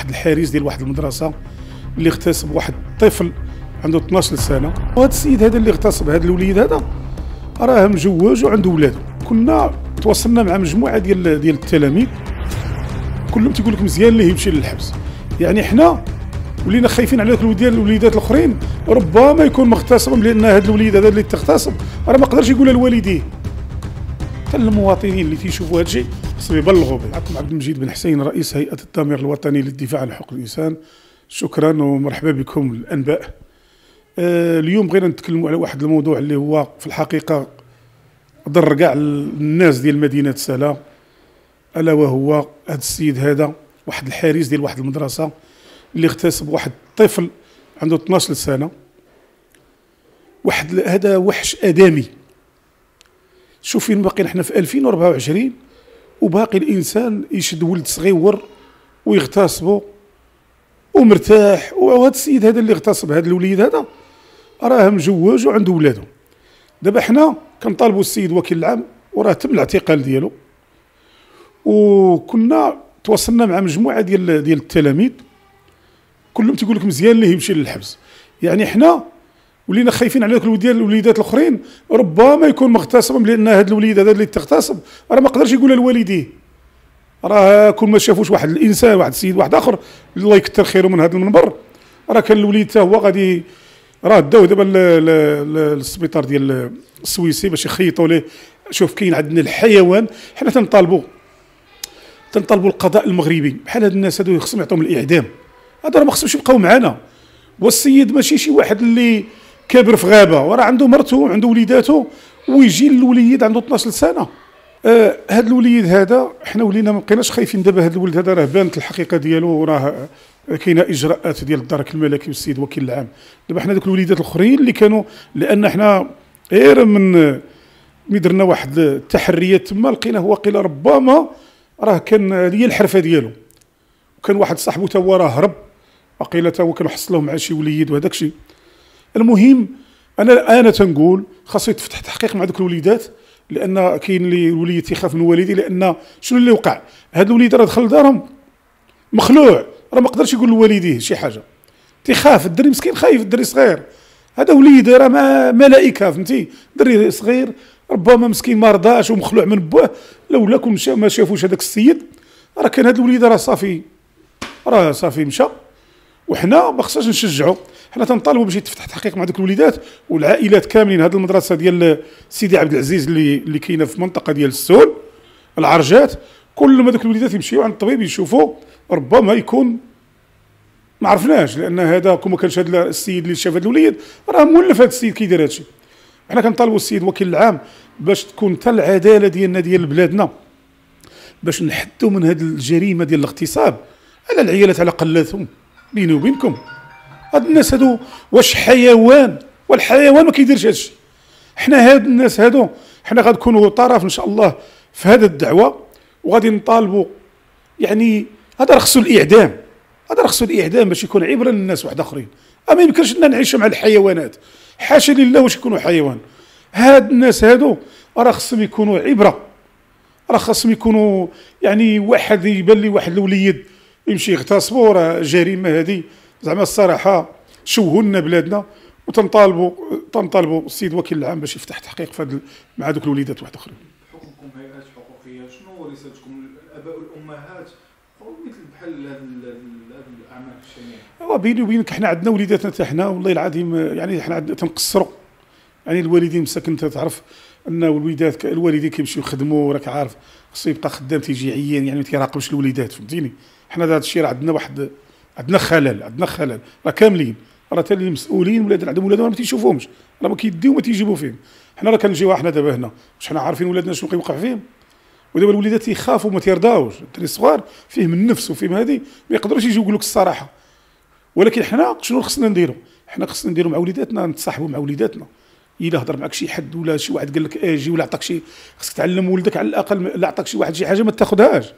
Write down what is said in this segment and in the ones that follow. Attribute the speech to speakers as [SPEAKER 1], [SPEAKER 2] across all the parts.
[SPEAKER 1] واحد الحارس ديال واحد المدرسة اللي اغتصب واحد الطفل عنده 12 سنة. وهذا السيد هذا اللي اغتصب هذا الوليد هذا راه مجوج وعنده ولاد. كنا تواصلنا مع مجموعة ديال ديال التلاميذ. كلهم تيقول لك مزيان اللي يمشي للحبس. يعني حنا ولينا خايفين على الوليدات الوليدات الاخرين. ربما يكون مغتصب لأن هذا الوليد هذا اللي تغتصب راه ما قدرش يقولها لوالديه. حتى المواطنين اللي تيشوفوا هذا الشيء خصهم يبلغوا به معكم عبد المجيد بن حسين رئيس هيئة الضمير الوطني للدفاع عن حقوق الإنسان. شكرا ومرحبا بكم الأنباء. آه اليوم بغينا نتكلموا على واحد الموضوع اللي هو في الحقيقة ضر كاع الناس ديال مدينة سلا ألا وهو هذا السيد هذا واحد الحارس ديال واحد المدرسة اللي اغتصب واحد الطفل عنده 12 سنة. واحد هذا وحش آدمي. شوف فين باقي نحن في 2024 وباقي الإنسان يشد ولد صغير ويغتصبه ومرتاح. وهذا السيد هذا اللي اغتصب هذا الوليد هذا راه مجوج وعنده ولادو. دابا حنا كنطالبوا السيد وكيل العام وراه تم الاعتقال ديالو. وكنا تواصلنا مع مجموعة ديال ديال التلاميذ. كلهم تيقول لك مزيان اللي يمشي للحبس. يعني حنا ولينا خايفين على الوليدات الوليدات الأخرين. ربما يكون مغتصب لأن هذا الوليد هذا اللي تغتصب. راه ما قدرش يقولها لوالديه. راه كون ما شافوش واحد الإنسان واحد السيد واحد آخر الله يكثر خيره من هذا المنبر. راه كان الوليد حتى هو غادي راه داو دابا للسبيطار ديال السويسي باش يخيطوا ليه. شوف كاين عندنا الحيوان. حنا تنطالبوا تنطالبوا القضاء المغربي. بحال هاد الناس هادو خصهم يعطيهم الإعدام. هذا ما خصهمش يبقاو معنا والسيد ماشي شي واحد اللي كابر في غابة وراه عنده مرته وعنده وليداته ويجي الوليد عنده 12 سنه آه هذا الوليد هذا حنا ولينا ما بقيناش خايفين. دابا هذا الولد هذا راه بانت الحقيقة ديالو وراه كاينة إجراءات ديال الدرك الملكي والسيد وكيل العام. دابا حنا دوك الوليدات الأخرين اللي كانوا لأن حنا غير من مي درنا واحد التحريات تما لقيناه واقيلا ربما راه كان هي الحرفة ديالو. وكان واحد صاحبو تا هو راه هرب واقيلا تا هو كانوا حصلوه مع شي وليد وهذاك الشيء المهم أنا أنا تنقول خاصو يتفتح تحقيق مع دوك الوليدات لأن كاين اللي الوليد تيخاف من والديه لأن شنو اللي وقع؟ هاد الوليد راه دخل لدارهم. مخلوع راه ما قدرش يقول لوالديه شي حاجة. تيخاف الدري مسكين خايف الدري صغير. هذا وليد راه ملائكة فهمتي؟ دري صغير ربما مسكين ما رضاش ومخلوع من بوه. لولا كون ما شافوش هذاك السيد راه كان هذا الوليد راه صافي. راه صافي مشى. وحنا ما خصناش نشجعوا حنا تنطالبوا باش يتفتح تحقيق مع ذوك الوليدات والعائلات كاملين. هذه المدرسة ديال سيدي عبد العزيز اللي اللي كاينة في المنطقة ديال السول العرجات كل ما ذوك الوليدات يمشيو عند الطبيب يشوفوا ربما يكون ما عرفناش لأن هذا كما كانش هذا السيد اللي شاف هذا الوليد راه مولف هذا السيد كيدير هذا الشيء حنا كنطالبوا السيد وكيل العام باش تكون حتى العدالة ديالنا ديال بلادنا باش نحدوا من هذه الجريمة ديال الاغتصاب على العيالات على قلاتهم. بيني وبينكم. هاد الناس هادو واش حيوان؟ والحيوان ما كيديرش هادشي. حنا هاد الناس هادو حنا غنكونوا طرف إن شاء الله في هذا الدعوة وغادي نطالبوا. يعني هذا خصو الإعدام. هذا خصو الإعدام باش يكون عبرة للناس واحد آخرين. أما يمكنش إن نعيشوا مع الحيوانات. حاشا لله واش يكونوا حيوان. هاد الناس هادو راه خصهم يكونوا عبرة. راه خصهم يكونوا يعني واحد يبان لي واحد الوليد. يمشي يغتصبوا راه جريمة هذه زعما الصراحة شوهوا لنا بلادنا وتنطالبوا تنطالبوا السيد وكيل العام باش يفتح تحقيق في مع دوك الوليدات واحد آخرين.
[SPEAKER 2] حقوقكم هيئات حقوقية. شنو رسالتكم الاباء والامهات مثل بحال هذه الأعمال الشنيعه
[SPEAKER 1] بيني وبينك حنا عندنا وليداتنا حتى حنا والله العظيم يعني حنا عندنا تنقصروا يعني الوالدين مساكن تعرف أن الوليدات الوالدين كيمشيو يخدموا راك عارف خصو يبقى خدام تيجي عيان يعني ما تيراقبش الوليدات فهمتيني؟ حنا هذا الشيء راه عندنا واحد عندنا خلل عندنا خلل. راه كاملين. راه حتى المسؤولين ولاد عندهم ولادهم ما تيشوفوهمش راه ما كيديو ما تيجيبوا فيهم. حنا راه كنجيو حنا دابا هنا. واش حنا عارفين ولادنا شنو كيوقع فيهم. ودابا الوليدات تيخافوا ما تيرضاوش. الدري الصغار فيهم النفس وفيهم هذه ما يقدروش يجيو يقول لك الصراحة. ولكن حنا شنو خصنا نديروا حنا خصنا نديروا مع وليداتنا نتصاحبوا مع وليداتنا. إلا هضر معك شي حد ولا شي واحد قال لك أجي ولا عطاك شي خصك تعلم ولدك على الأقل لا عطاك شي واحد شي حاجة ما تاخذهاش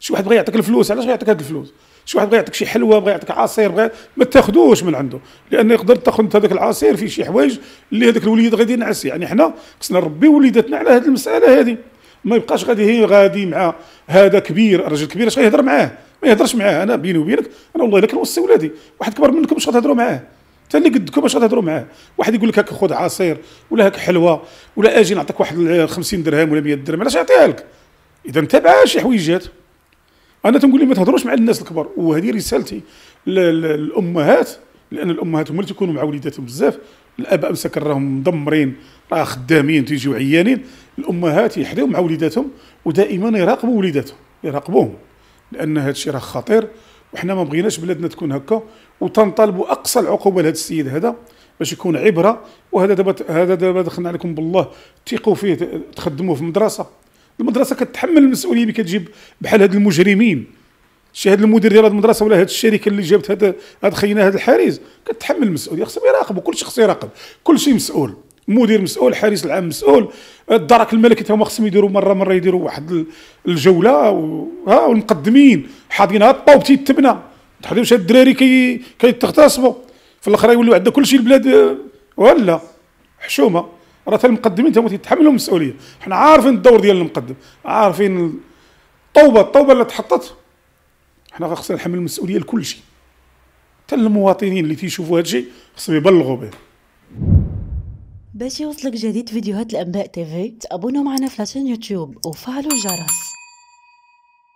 [SPEAKER 1] شي واحد بغى يعطيك الفلوس علاش غيعطيك هاد الفلوس؟ شي واحد بغى يعطيك شي حلوة بغى يعطيك عصير بغى ما تاخذوش من عنده. لأن يقدر تاخذ انت هذاك العصير فيه شي حوايج اللي هذاك الوليد غادي ينعس. يعني حنا خصنا نربي وليداتنا على هذه المسألة هذه ما يبقاش غادي هي غادي مع هذا كبير راجل كبير اش غيهضر معاه؟ ما يهضرش معاه. أنا بيني وبينك أنا والله إلا كنوصي ولادي. واحد كبر منكم باش غتهضروا معاه؟ حتى اللي قدكم باش غتهضروا معاه. واحد يقول لك هاك خذ عصير ولا هاك حلوة ولا أجي نعطيك واحد 50 درهم ولا 100 درهم علاش يعطيها لك؟ إذا تابع شي حويجات. أنا تنقول ما تهضروش مع الناس الكبار. وهذه رسالتي للأمهات لأن الأمهات هما اللي تيكونوا مع وليداتهم بزاف. الاباء مساكن راهم مدمرين راه خدامين تيجيو عيانين. الأمهات يحداو مع وليداتهم ودائما يراقبوا وليداتهم يراقبوهم. لأن هذا الشيء راه خطير. وحنا ما بغيناش بلادنا تكون هكا وتنطالبوا أقصى العقوبة لهذا السيد هذا باش يكون عبرة وهذا دابا هذا دابا دخلنا عليكم بالله ثقوا فيه تخدموه في المدرسة. المدرسة كتحمل المسؤوليه اللي كتجيب بحال هاد المجرمين. شي هذا المدير ديال هذه المدرسة ولا هذه الشركة اللي جابت هذا هذا خينا هذا الحارس كتحمل المسؤوليه خصهم يراقبوا كل شخص يراقب كل شيء مسؤول. المدير مسؤول الحارس العام مسؤول الدرك الملكي هما خصهم يديروا مرة مرة يديروا واحد الجولة و... ها والمقدمين حاضين هاد الطوب تيتبنى تحضير هاد الدراري كي كيتغتصبوا. في الأخر يوليو عندنا كل شيء البلاد ولا. حشومة. راه المقدمين تما تيتحملوا المسؤوليه حنا عارفين الدور ديال المقدم. عارفين الطوبه الطوبه اللي تحطت. حنا خصنا نحمل المسؤوليه لكل شيء حتى المواطنين اللي تيشوفوا هذا الشيء خصهم يبلغوا به
[SPEAKER 3] باش يوصلك جديد فيديوهات الأنباء TV تابونوا معنا في la chaîne YouTube وفعلوا الجرس.